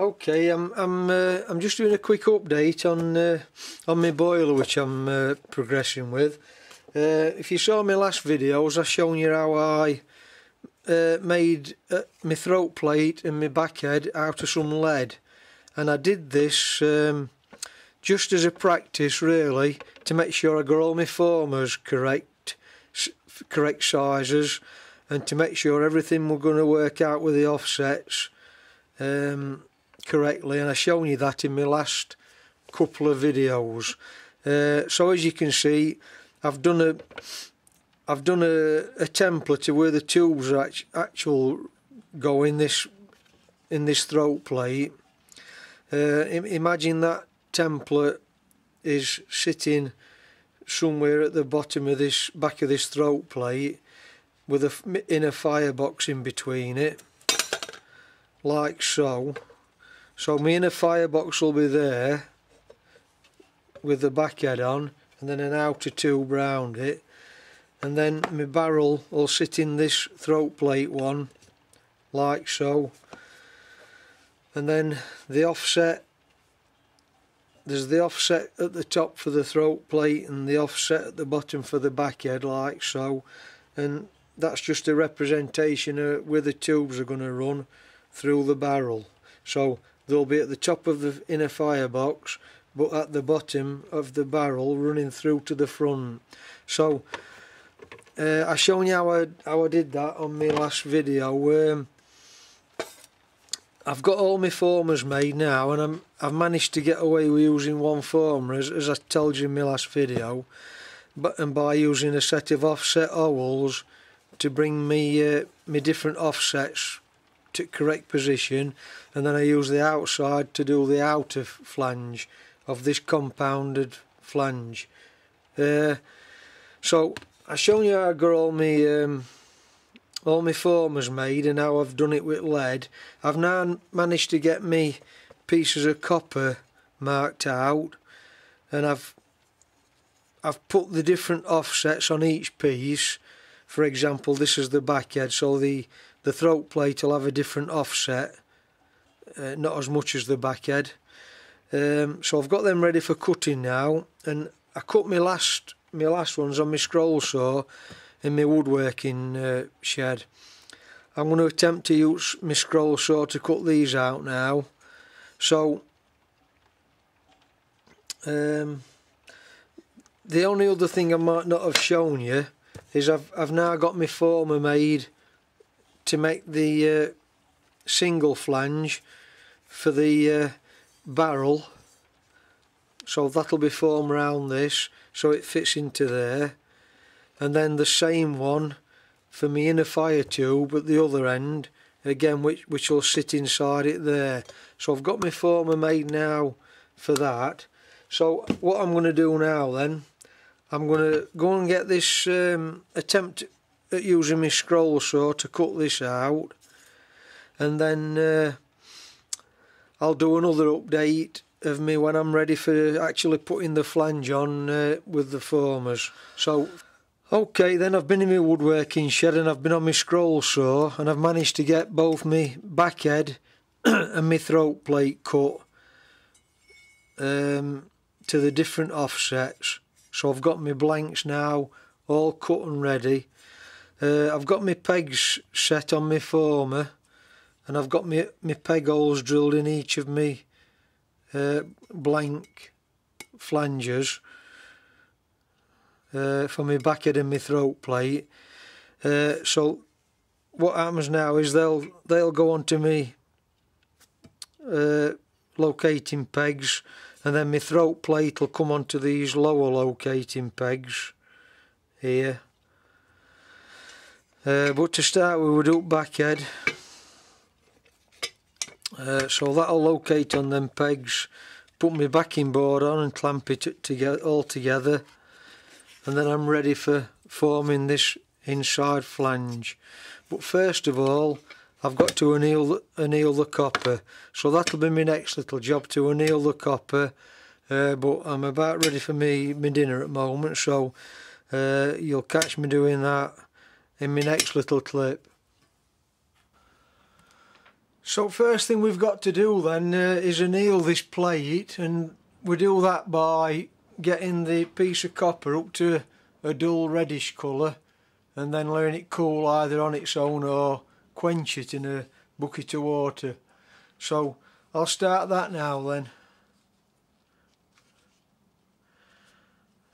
Okay, I'm I'm uh, I'm just doing a quick update on uh, on my boiler which I'm uh, progressing with. Uh, if you saw my last videos, I shown you how I uh, made uh, my throat plate and my backhead out of some lead, and I did this um, just as a practice, really, to make sure I got all my formers correct, correct sizes, and to make sure everything were going to work out with the offsets. Um, correctly and I've shown you that in my last couple of videos. Uh, so as you can see I've done a I've done a, a template of where the tubes are act, actual go in this in this throat plate. Uh, imagine that template is sitting somewhere at the bottom of this back of this throat plate with a inner firebox in between it like so so me and a firebox will be there with the back head on and then an outer tube round it. And then my barrel will sit in this throat plate one like so. And then the offset there's the offset at the top for the throat plate and the offset at the bottom for the back head like so. And that's just a representation of where the tubes are going to run through the barrel. So they'll be at the top of the inner firebox but at the bottom of the barrel running through to the front. So uh, I shown you how I, how I did that on my last video. Um, I've got all my formers made now and I'm, I've managed to get away with using one former as, as I told you in my last video but and by using a set of offset owls to bring me uh, me different offsets correct position and then I use the outside to do the outer flange of this compounded flange. Uh, so I've shown you how I got all my um, all my formers made and how I've done it with lead. I've now managed to get me pieces of copper marked out and I've I've put the different offsets on each piece. For example this is the back head so the the throat plate will have a different offset, uh, not as much as the back head. Um, so I've got them ready for cutting now, and I cut my last my last ones on my scroll saw in my woodworking uh, shed. I'm going to attempt to use my scroll saw to cut these out now. So um, the only other thing I might not have shown you is I've I've now got my former made to make the uh, single flange for the uh, barrel. So that'll be formed around this so it fits into there. And then the same one for me inner fire tube at the other end again which which will sit inside it there. So I've got my former made now for that. So what I'm going to do now then I'm going to go and get this um, attempt at using my scroll saw to cut this out. And then uh, I'll do another update of me when I'm ready for actually putting the flange on uh, with the formers. So okay then I've been in my woodworking shed and I've been on my scroll saw and I've managed to get both my back head and my throat plate cut um, to the different offsets. So I've got my blanks now all cut and ready uh, I've got my pegs set on my former and I've got my, my peg holes drilled in each of my uh, blank flanges uh, for my backhead and my throat plate. Uh, so what happens now is they'll they'll go onto me uh, locating pegs and then my throat plate will come onto these lower locating pegs here uh, but to start we would up back head. Uh, so that'll locate on them pegs, put my backing board on and clamp it together all together and then I'm ready for forming this inside flange. But first of all I've got to anneal, anneal the copper so that'll be my next little job to anneal the copper uh, but I'm about ready for me, my dinner at the moment so uh, you'll catch me doing that in my next little clip. So first thing we've got to do then uh, is anneal this plate and we do that by getting the piece of copper up to a dull reddish colour and then letting it cool either on its own or quench it in a bucket of water. So I'll start that now then.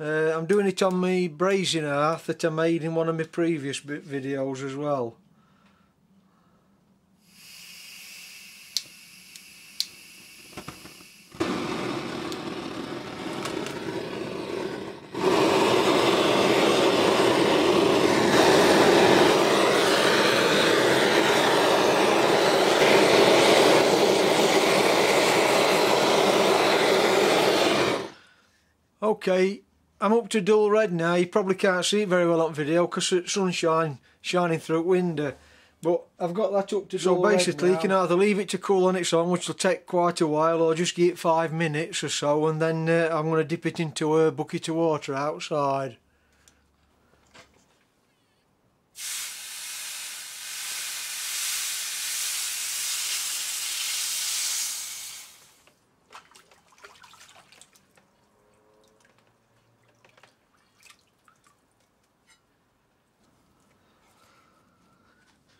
Uh, I'm doing it on my brazing hearth that I made in one of my previous videos as well. Okay, I'm up to dull red now. You probably can't see it very well on video because it's sunshine shining through the window. But I've got that up to so basically you can either leave it to cool on its own, which will take quite a while, or just give it five minutes or so, and then uh, I'm going to dip it into a bucket of water outside.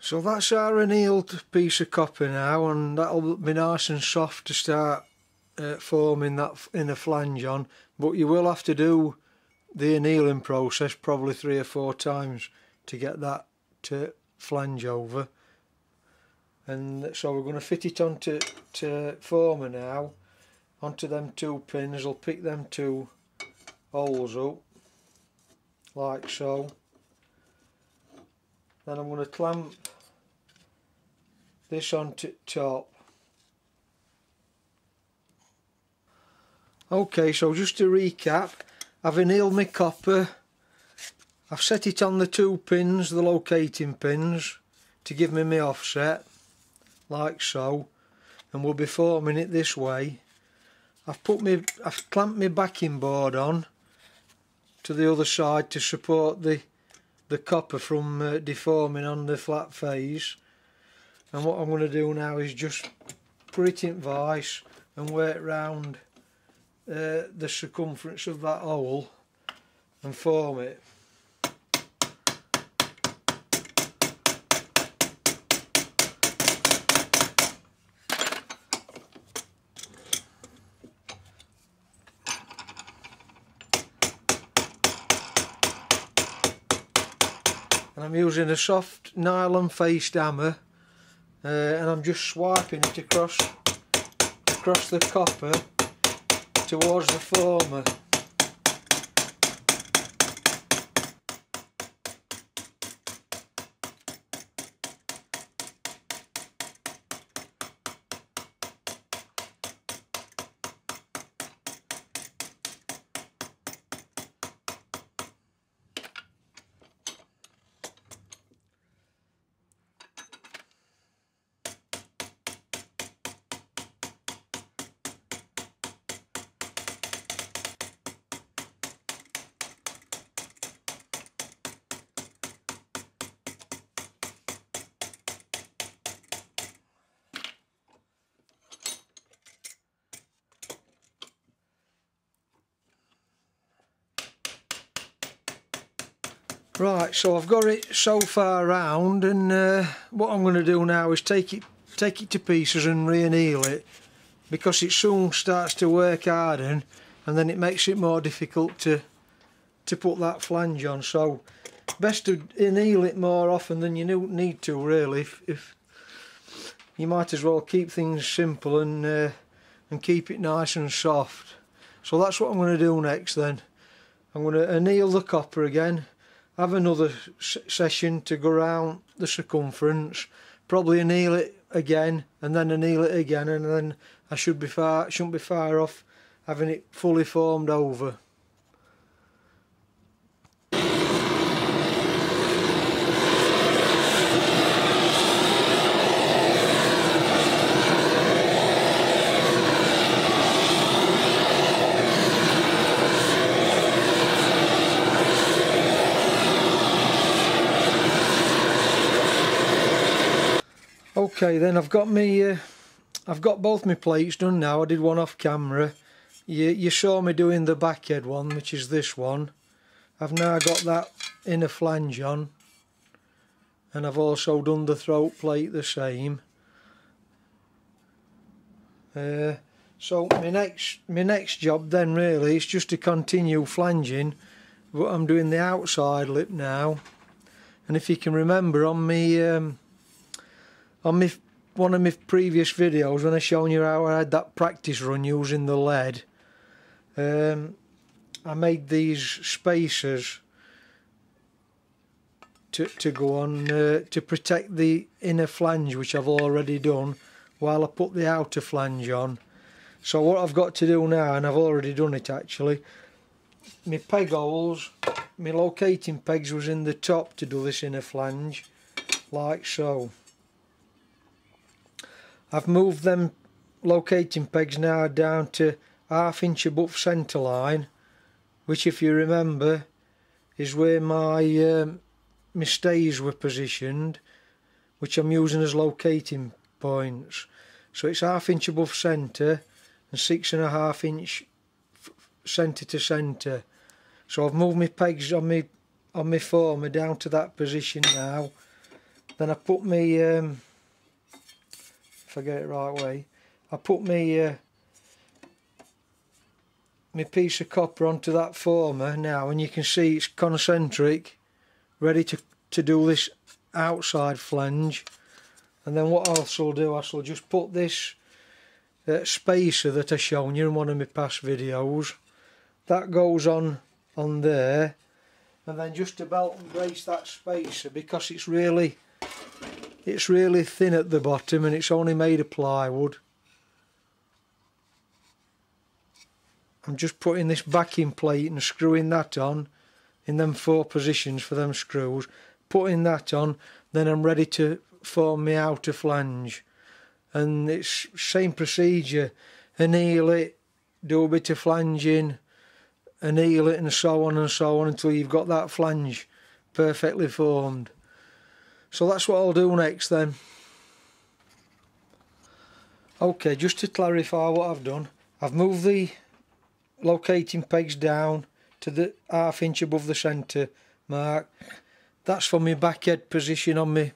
So that's our annealed piece of copper now and that'll be nice and soft to start uh, forming that in a flange on. But you will have to do the annealing process probably three or four times to get that to flange over. And so we're going to fit it onto to former now onto them two pins. I'll pick them two holes up like so. Then I'm going to clamp this on top. Okay, so just to recap, I've annealed my copper, I've set it on the two pins, the locating pins, to give me my offset, like so, and we'll be forming it this way. I've put me, I've clamped my backing board on to the other side to support the the copper from uh, deforming on the flat face and what I'm going to do now is just put it in vice and work round uh, the circumference of that hole and form it. and I'm using a soft nylon faced hammer uh, and I'm just swiping it across across the copper towards the former Right, so I've got it so far round and uh, what I'm going to do now is take it take it to pieces and re-anneal it because it soon starts to work harden and then it makes it more difficult to to put that flange on. So best to anneal it more often than you need to really. If, if you might as well keep things simple and uh, and keep it nice and soft. So that's what I'm going to do next then. I'm going to anneal the copper again have another session to go around the circumference. Probably anneal it again and then anneal it again and then I should be far shouldn't be far off having it fully formed over Okay then, I've got me, uh, I've got both my plates done now. I did one off camera. You, you saw me doing the backhead one, which is this one. I've now got that inner flange on. And I've also done the throat plate the same. Uh, so my next my next job then really is just to continue flanging, but I'm doing the outside lip now. And if you can remember on me um, on me one of my previous videos when I shown you how I had that practice run using the lead, um, I made these spacers to to go on uh, to protect the inner flange which I've already done while I put the outer flange on so what I've got to do now, and I've already done it actually, my peg holes, my locating pegs was in the top to do this inner flange, like so. I've moved them locating pegs now down to half inch above centre line, which if you remember is where my um, my stays were positioned, which I'm using as locating points. So it's half inch above centre and six and a half inch centre to centre. So I've moved my pegs on my on my former down to that position now. Then I put me um, I get it right way, I put me uh, my piece of copper onto that former now and you can see it's concentric ready to, to do this outside flange. And then what else I'll do I shall just put this uh, spacer that I've shown you in one of my past videos. That goes on on there. And then just to belt and brace that spacer because it's really it's really thin at the bottom and it's only made of plywood. I'm just putting this backing plate and screwing that on in them four positions for them screws. Putting that on then I'm ready to form my outer flange. And it's same procedure. Anneal it do a bit of flanging anneal it and so on and so on until you've got that flange perfectly formed so that's what I'll do next then. Okay just to clarify what I've done I've moved the locating pegs down to the half inch above the centre mark. That's for my back head position on my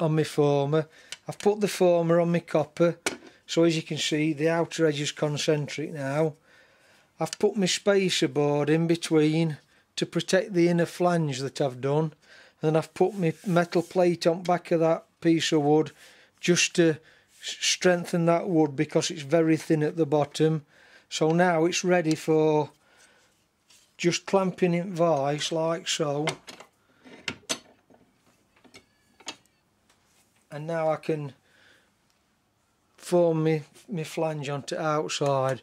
on my former. I've put the former on my copper. So as you can see the outer edge is concentric now. I've put my spacer board in between to protect the inner flange that I've done and I've put my metal plate on back of that piece of wood just to strengthen that wood because it's very thin at the bottom. So now it's ready for just clamping in vice like so. And now I can form my, my flange onto outside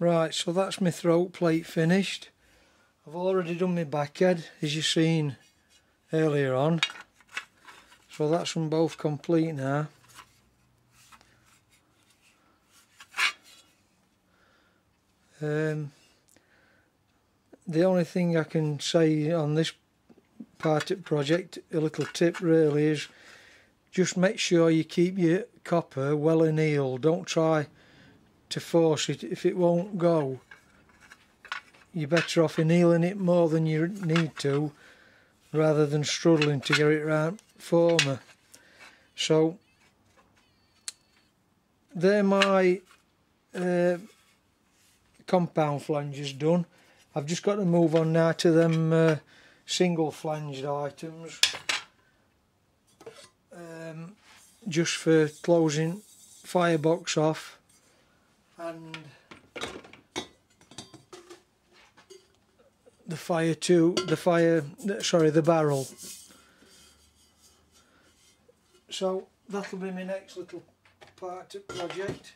Right, so that's my throat plate finished. I've already done my backhead, as you've seen earlier on. So that's them both complete now. Um, the only thing I can say on this part of project, a little tip really, is just make sure you keep your copper well annealed don't try to force it. If it won't go you're better off annealing it more than you need to rather than struggling to get it right for me. So they're my uh, compound flanges done. I've just got to move on now to them uh, single flanged items. Um, just for closing firebox off and the fire to the fire sorry the barrel. So that'll be my next little part project